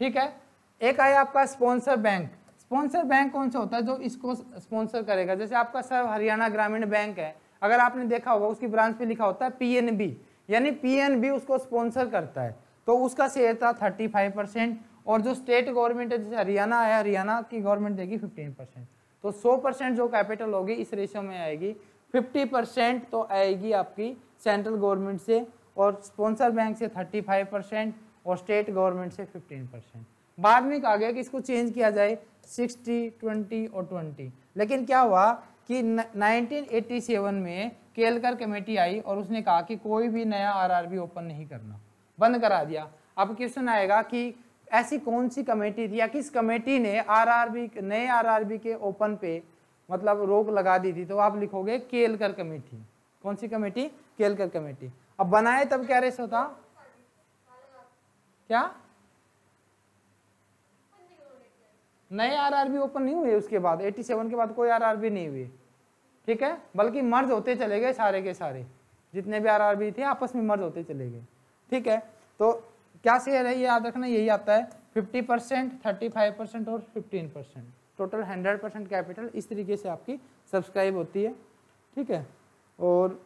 ठीक है? एक आया आपका स्पॉन्सर बैंक स्पॉन्सर बैंक कौन सा होता है जो इसको स्पॉन्सर करेगा? जैसे आपका सर्व हरियाणा ग्रामीण बैंक है। अगर आपने देखा होगा, उसकी ब्रांच पे लिखा होता है पीएनबी यानी पीएनबी उसको स्पॉन्सर करता है। तो उसका शेयर था थर्टी फाइव परसेंट और जो स्टेट गवर्नमेंट है, जैसे हरियाणा आया हरियाणा की गवर्नमेंट देगी फिफ्टीन परसेंट तो सौ परसेंट जो कैपिटल होगी, इस रेशियो में आएगी। फिफ्टी परसेंट तो आएगी आपकी सेंट्रल गवर्नमेंट से और स्पॉन्सर बैंक से थर्टी फाइव परसेंट और स्टेट गवर्नमेंट से फिफ्टीन परसेंट बाद में कहा गया कि इसको चेंज किया जाए सिक्सटी ट्वेंटी और ट्वेंटी लेकिन क्या हुआ कि 1987 में केलकर कमेटी आई और उसने कहा कि कोई भी नया आरआरबी ओपन नहीं करना। बंद करा दिया। अब क्वेश्चन आएगा कि ऐसी कौन सी कमेटी थी या किस कमेटी ने आरआरबी, नए आरआरबी के ओपन पे मतलब रोक लगा दी थी? तो आप लिखोगे केलकर कमेटी। कौन सी कमेटी? केलकर कमेटी। अब बनाए तब क्या रेस होता? क्या? नए आरआरबी ओपन नहीं हुए उसके बाद। 87 के बाद कोई आरआरबी नहीं हुई। ठीक है? बल्कि मर्ज होते चले गए सारे के सारे। जितने भी आरआरबी थे, आपस में मर्ज होते चले गए। ठीक है? तो क्या शेयर है ये? याद रखना, यही आता है। 50 परसेंट थर्टी परसेंट और 15 परसेंट टोटल 100 परसेंट कैपिटल इस तरीके से आपकी सब्सक्राइब होती है। ठीक है? और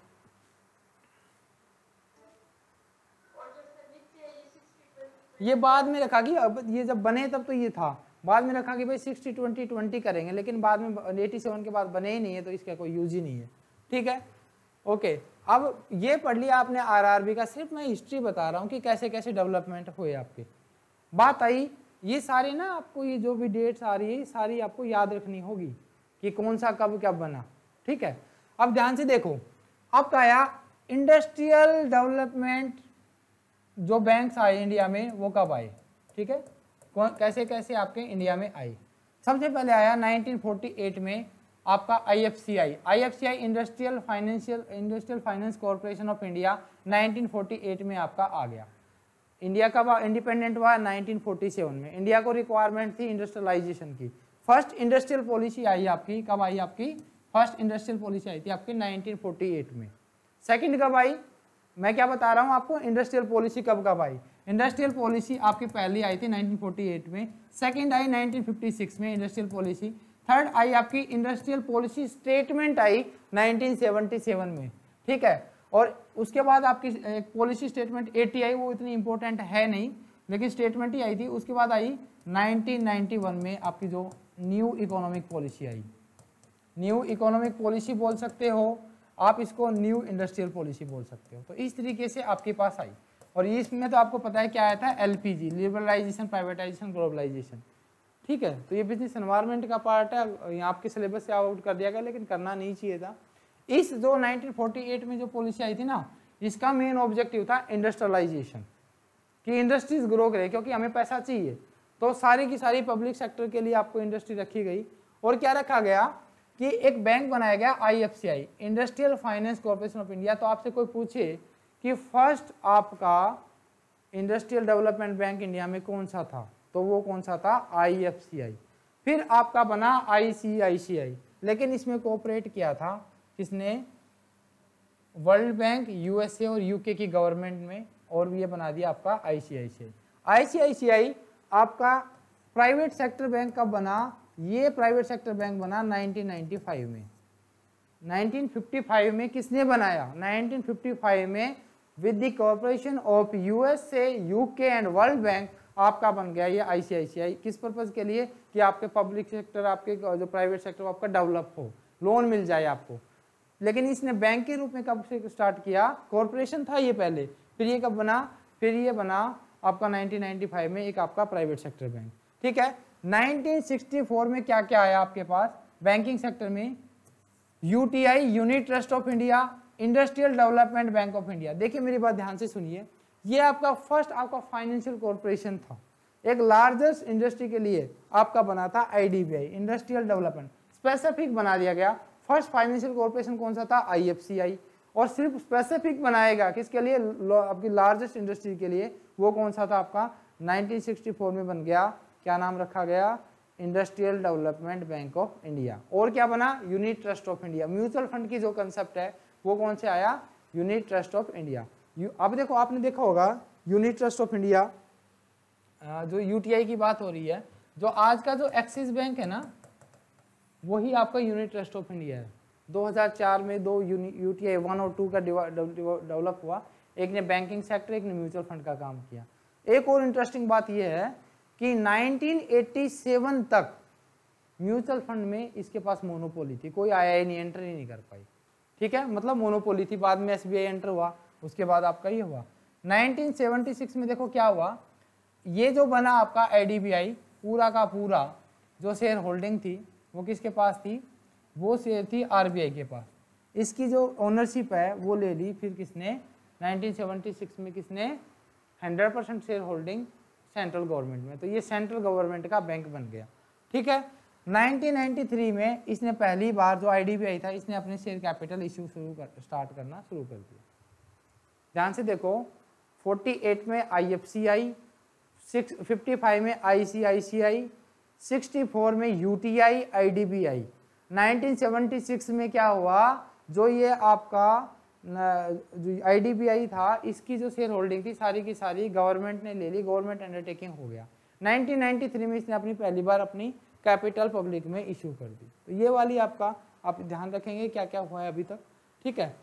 ये बाद में रखा कि अब ये जब बने तब तो ये था। बाद में रखा कि भाई सिक्सटी ट्वेंटी ट्वेंटी करेंगे, लेकिन बाद में एटी सेवन के बाद बने ही नहीं है तो इसका कोई यूज़ ही नहीं है। ठीक है? ओके अब ये पढ़ लिया आपने आरआरबी का, सिर्फ़ मैं हिस्ट्री बता रहा हूँ कि कैसे कैसे डेवलपमेंट हुए आपके। बात आई, ये सारी ना आपको, ये जो भी डेट्स आ रही है सारी आपको याद रखनी होगी कि कौन सा कब कब बना, ठीक है? अब ध्यान से देखो, अब आया इंडस्ट्रियल डेवलपमेंट जो बैंक्स आए इंडिया में, वो कब आए, ठीक है? कैसे कैसे आपके इंडिया में आए? सबसे पहले आया 1948 में आपका IFCI IFCI industrial financial industrial finance corporation of India 1948 में आपका आ गया। इंडिया कब इंडिपेंडेंट हुआ 1947 में। इंडिया को रिक्वायरमेंट थी इंडस्ट्रियलाइजेशन की। फ़र्स्ट इंडस्ट्रियल पॉलिसी आई आपकी, कब आई आपकी? फ़र्स्ट इंडस्ट्रियल पॉलिसी आई थी आपकी 1948 में। सेकंड कब आई? मैं क्या बता रहा हूँ आपको? इंडस्ट्रियल पॉलिसी कब कब आई? इंडस्ट्रियल पॉलिसी आपकी पहली आई थी 1948 में। सेकंड आई 1956 में। इंडस्ट्रियल पॉलिसी थर्ड, आई आपकी इंडस्ट्रियल पॉलिसी स्टेटमेंट आई 1977 में। ठीक है? और उसके बाद आपकी एक पॉलिसी स्टेटमेंट एटी आई वो इतनी इंपॉर्टेंट है नहीं, लेकिन स्टेटमेंट ही आई थी। उसके बाद आई 1991 में आपकी जो न्यू इकोनॉमिक पॉलिसी आई। न्यू इकोनॉमिक पॉलिसी बोल सकते हो, आप इसको न्यू इंडस्ट्रियल पॉलिसी बोल सकते हो। तो इस तरीके से आपके पास आई। और इसमें तो आपको पता है क्या आया था? एलपीजी लिबरलाइजेशन प्राइवेटाइजेशन ग्लोबलाइजेशन ठीक है? तो ये बिज़नेस एनवायरमेंट का पार्ट है। आपके सिलेबस से आउट कर दिया गया, लेकिन करना नहीं चाहिए था। इस जो 1948 में जो पॉलिसी आई थी ना, इसका मेन ऑब्जेक्टिव था इंडस्ट्रियलाइजेशन कि इंडस्ट्रीज़ ग्रो करे, क्योंकि हमें पैसा चाहिए। तो सारी की सारी पब्लिक सेक्टर के लिए आपको इंडस्ट्री रखी गई। और क्या रखा गया? कि एक बैंक बनाया गया I industrial finance corporation of India तो आपसे कोई पूछे कि फ़र्स्ट आपका इंडस्ट्रियल डेवलपमेंट बैंक इंडिया में कौन सा था? तो वो कौन सा था? आईएफसीआई फिर आपका बना आईसीआईसीआई लेकिन इसमें कोऑपरेट किया था किसने? वर्ल्ड बैंक यूएसए और यूके की गवर्नमेंट में और ये बना दिया आपका आईसीआईसीआई आईसीआईसीआई आपका प्राइवेट सेक्टर बैंक कब बना? ये प्राइवेट सेक्टर बैंक बना 1995 में। 1955 में किसने बनाया? 1955 में with the corporation of USA UK and world bank आपका बन गया ये आईसीआईसीआई किस पर्पज के लिए? कि आपके पब्लिक सेक्टर आपके जो प्राइवेट सेक्टर आपका डेवलप हो लोन मिल जाए आपको। लेकिन इसने बैंक के रूप में कब से स्टार्ट किया? कॉरपोरेशन था ये पहले। फिर ये कब बना? फिर ये बना आपका 1995 में एक आपका प्राइवेट सेक्टर बैंक ठीक है? 1964 में क्या क्या आया आपके पास? बैंकिंग सेक्टर में UTI unit trust of India industrial development bank of India देखिए मेरी बात ध्यान से सुनिए। ये आपका फ़र्स्ट आपका फाइनेंशियल कॉरपोरेशन था। एक लार्जेस्ट इंडस्ट्री के लिए आपका बना था आईडीबीआई इंडस्ट्रियल डेवलपमेंट स्पेसिफिक बना दिया गया। फ़र्स्ट फाइनेंशियल कॉरपोरेशन कौन सा था? आईएफसीआई और सिर्फ़ स्पेसिफिक बनाएगा किसके लिए? आपकी लार्जेस्ट इंडस्ट्री के लिए। वो कौन सा था आपका? 1964 में बन गया। क्या नाम रखा गया? Industrial development bank of India और क्या बना? Unit trust of India mutual fund की जो कंसेप्ट है, वो कौन से आया? यूनिट ट्रस्ट ऑफ़ इंडिया अब देखो, आपने देखा होगा यूनिट ट्रस्ट ऑफ़ इंडिया जो यूटीआई की बात हो रही है, जो आज का जो एक्सिस बैंक है ना, वही आपका यूनिट ट्रस्ट ऑफ़ इंडिया है। 2004 में दो यूटीआई वन और टू का डेवलप हुआ। एक ने बैंकिंग सेक्टर एक ने म्यूचुअल फंड का काम किया। एक और इंटरेस्टिंग बात यह है कि 1987 तक म्यूचुअल फंड में इसके पास मोनोपोली थी। कोई आया ही नहीं एंटर ही नहीं कर पाई। ठीक है? मतलब मोनोपोली थी, बाद में एस एंटर हुआ। उसके बाद आपका ये हुआ। 1976 में देखो क्या हुआ। ये जो बना आपका आई पूरा का पूरा, जो शेयर होल्डिंग थी, वो किसके पास थी? वो शेयर थी आरबीआई के पास। इसकी जो ओनरशिप है, वो ले ली फिर किसने? 1976 में किसने? 100 percent share holding central government में। तो ये सेंट्रल गवर्नमेंट का बैंक बन गया। ठीक है? 1993 में इसने पहली बार जो आईडीबीआई था, इसने अपने शेयर कैपिटल इशू शुरू कर स्टार्ट करना शुरू कर दिया। ध्यान से देखो 48 में I F C I six fifty five में I C I C I sixty four में U T I I D B I nineteen seventy six में क्या हुआ, जो ये आपका जो आई डी बी आई था, इसकी जो शेयर होल्डिंग थी, सारी की सारी गवर्नमेंट ने ले ली गवर्नमेंट अंडरटेकिंग हो गया। 1993 में इसने अपनी पहली बार अपनी कैपिटल पब्लिक में इशू कर दी। तो ये वाली आपका, आप ध्यान रखेंगे क्या क्या हुआ है अभी तक, ठीक है?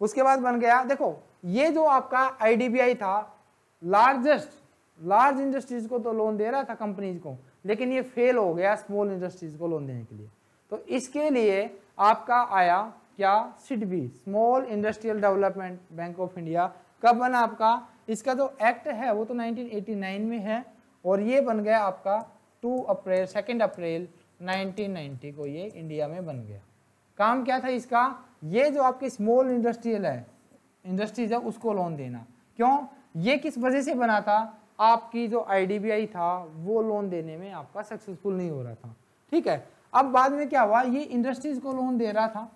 उसके बाद बन गया, देखो, ये जो आपका आईडीबीआई था लार्जेस्ट लार्ज इंडस्ट्रीज़ को तो लोन दे रहा था कंपनीज़ को, लेकिन ये फेल हो गया स्मॉल इंडस्ट्रीज़ को लोन देने के लिए। तो इसके लिए आपका आया क्या? SIDBI small industrial development bank of India कब बना आपका? इसका जो एक्ट है, वो तो 1989 में है, और ये बन गया आपका 2 अप्रैल सेकेंड अप्रैल 1990 को ये इंडिया में बन गया। काम क्या था इसका? ये जो आपकी स्मॉल इंडस्ट्रियल है इंडस्ट्रीज़ है उसको लोन देना। क्यों? ये किस वजह से बना था? आपकी जो आईडीबीआई था, वो लोन देने में आपका सक्सेसफुल नहीं हो रहा था। ठीक है? अब बाद में क्या हुआ? ये इंडस्ट्रीज़ को लोन दे रहा था।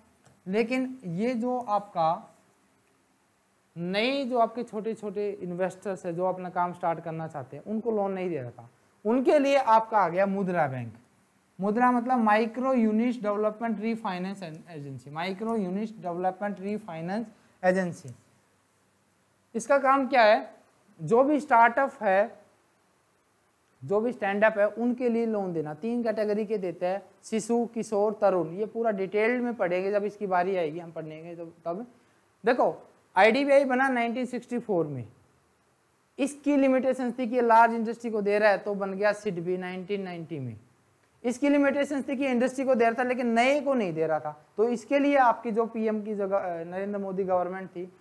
लेकिन ये जो आपका नई जो आपके छोटे छोटे इन्वेस्टर्स है, जो अपना काम स्टार्ट करना चाहते हैं, उनको लोन नहीं दे रहा था। उनके लिए आपका आ गया मुद्रा बैंक मुद्रा मतलब micro unit development refinance agency micro unit development refinance agency इसका काम क्या है? जो भी स्टार्टअप है, जो भी स्टैंड अप है, उनके लिए लोन देना। तीन कैटेगरी के देते हैं, शिशु, किशोर, तरुण। ये पूरा डिटेल्ड में पढ़ेंगे, जब इसकी बारी आएगी, हम पढ़ेंगे तो तब। देखो आईडीबीआई बना 1964 में। इसकी लिमिटेशन थी कि लार्ज इंडस्ट्री को दे रहा है तो बन गया सिडबी 1990 में। इसकी लिमिटेशन थी कि इंडस्ट्री को दे रहा था, लेकिन नए को नहीं दे रहा था। तो इसके लिए आपकी जो पीएम की जगह नरेंद्र मोदी गवर्नमेंट थी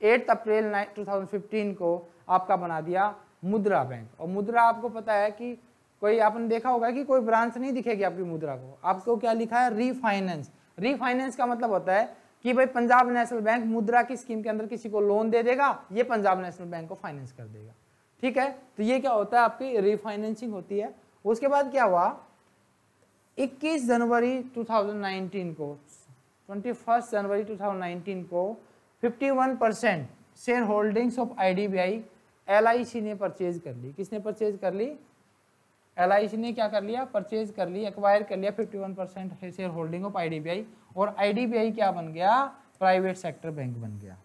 8 अप्रैल 2015 को आपका बना दिया मुद्रा बैंक। और मुद्रा आपको पता है कि कोई, आपने देखा होगा कि कोई ब्रांच नहीं दिखेगी आपकी मुद्रा को। आपको क्या लिखा है? रीफाइनेंस। रीफाइनेंस का मतलब होता है कि भाई पंजाब नेशनल बैंक मुद्रा की स्कीम के अंदर किसी को लोन दे देगा, ये पंजाब नेशनल बैंक को फाइनेंस कर देगा। ठीक है? तो ये क्या होता है? आपकी रीफाइनेंसिंग होती है। उसके बाद क्या हुआ? 21 जनवरी 2019 को 21 जनवरी 2019 को 51 percent share holdings of IDBI L ने परचेज कर ली। किसने परचेज कर ली? एलआईसी ने क्या कर लिया? परचेज कर ली एक्वायर कर लिया 51 percent share holding of IDBI और आईडीबीआई क्या बन गया? प्राइवेट सेक्टर बैंक बन गया।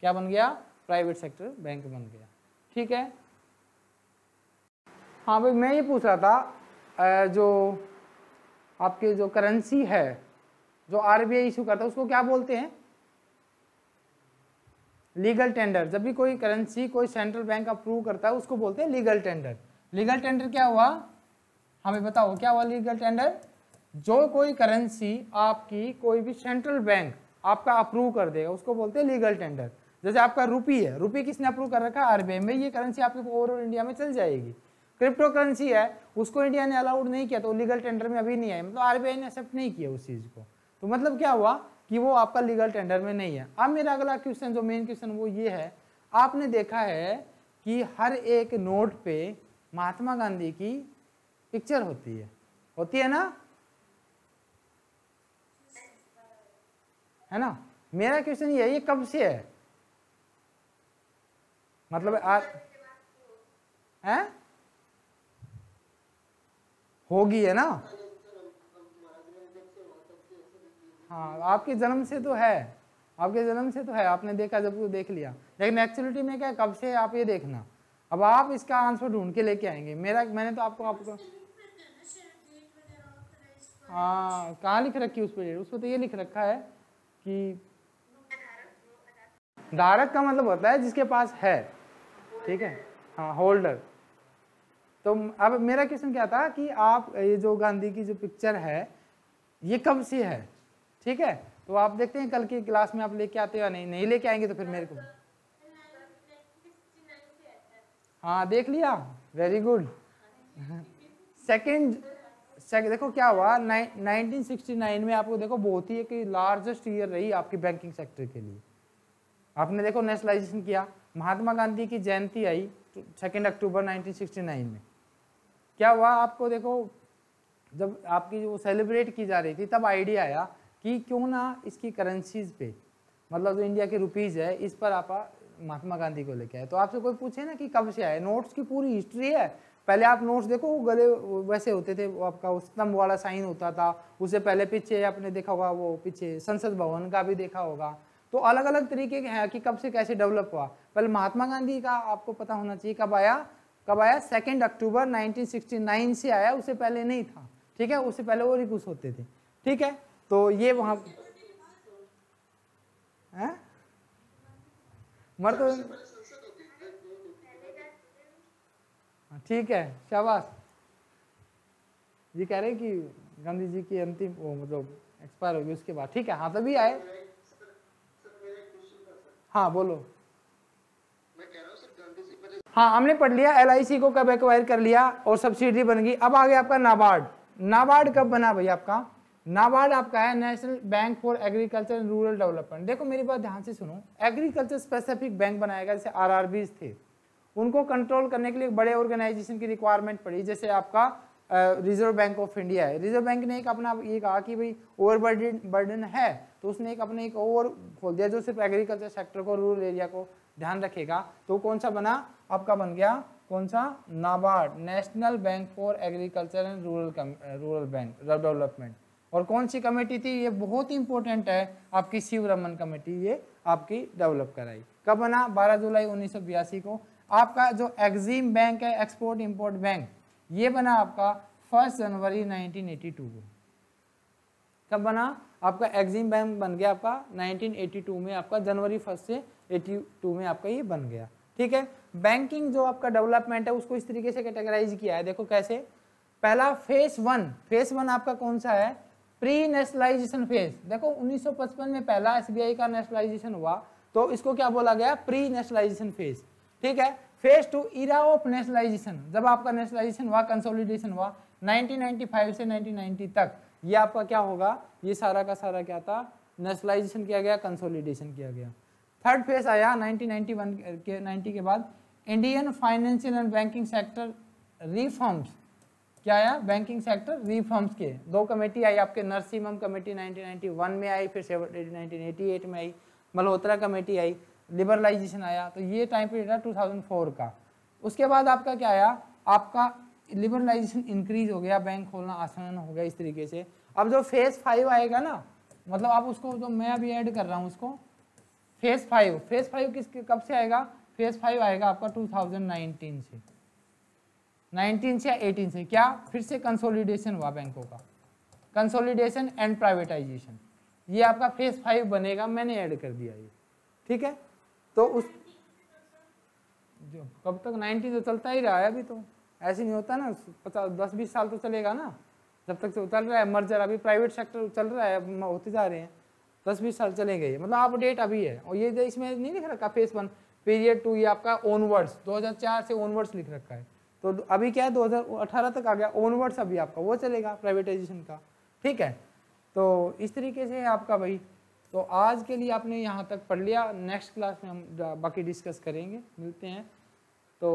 क्या बन गया? प्राइवेट सेक्टर बैंक बन गया। ठीक है? हाँ भाई, मैं ये पूछ रहा था जो आपके जो करेंसी है, जो आरबीआई इशू करता है, उसको क्या बोलते हैं? लीगल टेंडर जब भी कोई करेंसी कोई सेंट्रल बैंक अप्रूव करता है, उसको बोलते हैं लीगल टेंडर लीगल टेंडर क्या हुआ? हमें बताओ, क्या हुआ लीगल टेंडर जो कोई करेंसी आपकी कोई भी सेंट्रल बैंक आपका अप्रूव कर देगा, उसको बोलते हैं लीगल टेंडर जैसे आपका रुपी है रुपी किसने अप्रूव कर रखा है? आरबीआई में ये करेंसी आपके ओवरऑल इंडिया में चल जाएगी. क्रिप्टो करेंसी है, उसको इंडिया ने अलाउड नहीं किया तो लीगल टेंडर में अभी नहीं है मतलब आरबीआई ने एक्सेप्ट नहीं किया उस चीज़ को। तो मतलब क्या हुआ कि वो आपका लीगल टेंडर में नहीं है। अब मेरा अगला क्वेश्चन जो मेन क्वेश्चन वो ये है। आपने देखा है कि हर एक नोट पे महात्मा गांधी की पिक्चर होती है। होती है ना? है ना? मेरा क्वेश्चन ये है, ये कब से है? मतलब आज है? होगी, है ना? हाँ आपके जन्म से तो है। आपके जन्म से तो है, आपने देखा जब देख लिया। लेकिन एक्चुअलिटी में क्या, कब से आप ये देखना? अब आप इसका आंसर ढूंढ के लेके आएँगे। मेरा, मैंने तो आपको आपको हाँ कहाँ लिख रखी उस पर उस पर तो ये लिख रखा है कि धारक का मतलब होता है जिसके पास है। ठीक है? हाँ होल्डर तो अब मेरा क्वेश्चन क्या था कि आप, ये जो गांधी की जो पिक्चर है, ये कब से है? ठीक है? तो आप देखते हैं कल की क्लास में आप लेके आते हो या नहीं? नहीं लेके आएँगे तो फिर मेरे को। हाँ देख लिया। वेरी गुड सेकंड देखो क्या हुआ? नाइनटीन सिक्सटी नाइन में आपको देखो बहुत ही एक लार्जेस्ट ईयर रही आपकी बैंकिंग सेक्टर के लिए। आपने देखो नेशनलाइजेशन किया। महात्मा गांधी की जयंती आई सेकेंड अक्टूबर 1969 में। क्या हुआ? आपको देखो, जब आपकी जो सेलिब्रेट की जा रही थी, तब आइडिया आया कि क्यों ना इसकी करेंसीज पे मतलब जो इंडिया के रुपीज़ है, इस पर आप महात्मा गांधी को लेके आए। तो आपसे कोई पूछे ना कि कब से आए नोट्स की पूरी हिस्ट्री है। पहले आप नोट्स देखो, वो गले वैसे होते थे, वो आपका स्तंभ वाला साइन होता था। उससे पहले पीछे आपने देखा होगा, वो पीछे संसद भवन का भी देखा होगा। तो अलग अलग तरीके के हैं कि कब से कैसे डेवलप हुआ। पहले महात्मा गांधी का आपको पता होना चाहिए, कब आया? कब आया? सेकेंड अक्टूबर 1969 से आया उससे पहले नहीं था। ठीक है? उससे पहले ही कुछ होते थे। ठीक है? तो ये वहाँ मर तो ठीक है, शाबाश। ये कह रहे कि गांधी जी की अंतिम वो मतलब एक्सपायर होगी उसके बाद। ठीक है हाँ तभी आए। हाँ बोलो। हाँ हमने पढ़ लिया एलआईसी को कब एक्वायर कर लिया और सब्सिडी बन गई। अब आ गया आपका नाबार्ड नाबार्ड कब बना भाई आपका? नाबार्ड आपका है national bank for agriculture and rural development देखो, मेरी बात ध्यान से सुनो। एग्रीकल्चर स्पेसिफिक बैंक बनाएगा, जैसे आर थे। उनको कंट्रोल करने के लिए बड़े ऑर्गेनाइजेशन की रिक्वायरमेंट पड़ी, जैसे आपका रिज़र्व बैंक ऑफ़ इंडिया है। रिज़र्व बैंक ने एक अपना ये कहा कि भाई ओवर बर्डन बर्डन है तो उसने एक अपने एक ओवर खोल दिया, जो सिर्फ़ एग्रीकल्चर सेक्टर को रूरल एरिया को। ध्यान रखेगा तो कौन सा बना? आपका बन गया कौन सा? NABARD national bank for agriculture and rural rural bank development और कौन सी कमेटी थी? ये बहुत ही इंपॉर्टेंट है। आपकी शिव रमन कमेटी, ये आपकी डेवलप कराई। कब बना? 12 जुलाई उन्नीस को। आपका जो एग्जीम बैंक है एक्सपोर्ट इंपोर्ट बैंक ये बना आपका फ़र्स्ट जनवरी 1982 को। कब बना? आपका एग्जिम बैंक बन गया आपका 1982 में। आपका जनवरी फ़र्स्ट से 82 में आपका ये बन गया। ठीक है? बैंकिंग जो आपका डेवलपमेंट है, उसको इस तरीके से कैटेगराइज किया है। देखो कैसे? पहला फेस वन फेस वन आपका कौन सा है? प्री नेशनलाइजेशन फ़ेज़ देखो 1955 में पहला एसबीआई का नेशनलाइजेशन हुआ तो इसको क्या बोला गया? प्री नेशनलाइजेशन फ़ेज़ ठीक है? Phase two era of nationalisation जब आपका नेशनलाइजेशन हुआ कंसोलिडेशन हुआ 1995 से 1990 तक, ये आपका क्या होगा? ये सारा का सारा क्या था? नेशनलाइजेशन किया गया कंसोलिडेशन किया गया। थर्ड फ़ेज़ आया 1991 के 90 के बाद। Indian financial and banking sector reforms क्या आया? बैंकिंग सेक्टर रिफॉर्म्स के। दो कमेटी आई आपके नरसिम्हम कमेटी 1991 में आई, फिर 1988 में आई मल्होत्रा कमेटी आई लिबरलाइजेशन आया। तो ये टाइम पीरियड था 2004 का। उसके बाद आपका क्या आया? आपका लिबरलाइजेशन इंक्रीज हो गया बैंक खोलना आसान हो गया इस तरीके से। अब जो फ़ेज़ फाइव आएगा ना मतलब आप उसको, जो मैं अभी ऐड कर रहा हूँ उसको फ़ेज़ फाइव फ़ेज़ फाइव किस, कब से आएगा? फ़ेज़ फाइव आएगा आपका 2019 से। 19 से या 18 से। क्या? फिर से कंसोलिडेशन हुआ बैंकों का। कंसोलिडेशन एंड प्राइवेटाइजेशन ये आपका फ़ेज़ फाइव बनेगा, मैंने ऐड कर दिया ये। ठीक है? तो उस जो, कब तक? 19 तो चलता ही रहा है अभी तो। ऐसे नहीं होता ना, पचास, दस, बीस साल तो चलेगा ना। जब तक तो चल रहा है मर्जर अभी प्राइवेट सेक्टर चल रहा है होते जा रहे हैं। दस बीस साल चलेंगे ये मतलब अपडेट अभी है। और ये इसमें नहीं लिख रखा फेस वन पीरियड टू ये आपका ओनवर्ड्स 2004 से ओनवर्ड्स लिख रखा है। तो अभी क्या है 2018 तक आ गया ओनवर्ड्स अभी आपका वो चलेगा प्राइवेटाइजेशन का। ठीक है? तो इस तरीके से है आपका भाई। तो आज के लिए आपने यहाँ तक पढ़ लिया। नेक्स्ट क्लास में हम बाकी डिस्कस करेंगे। मिलते हैं। तो